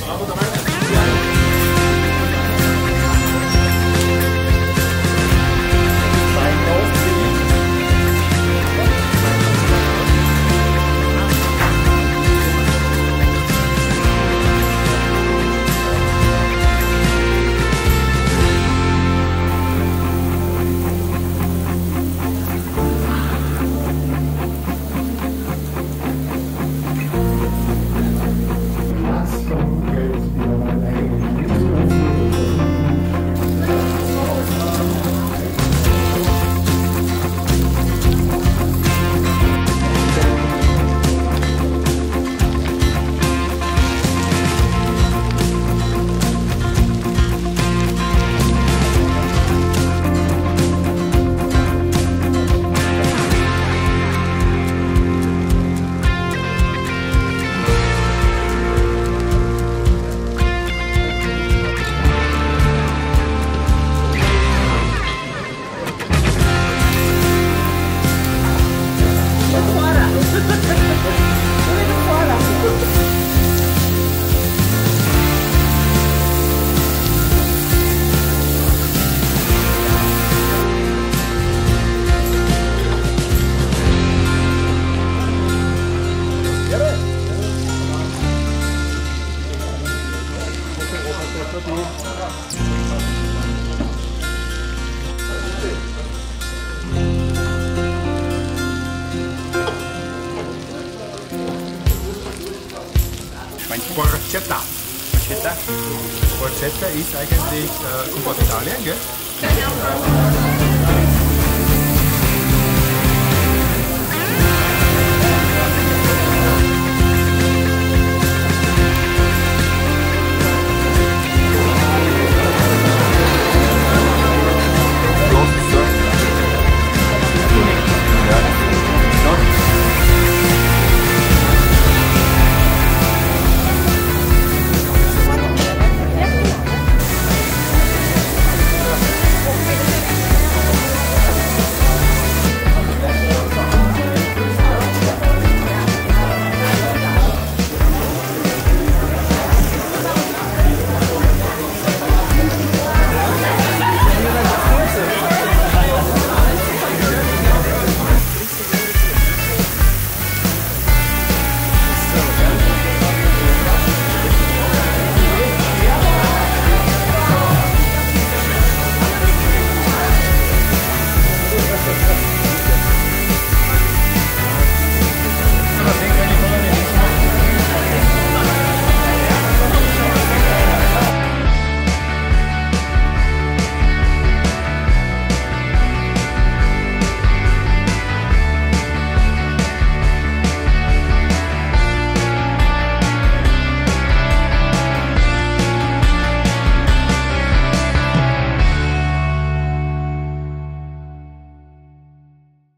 Bravo dabei. Porchetta. Porchetta? Porchetta ist eigentlich, äh, kommt aus Italien, gell?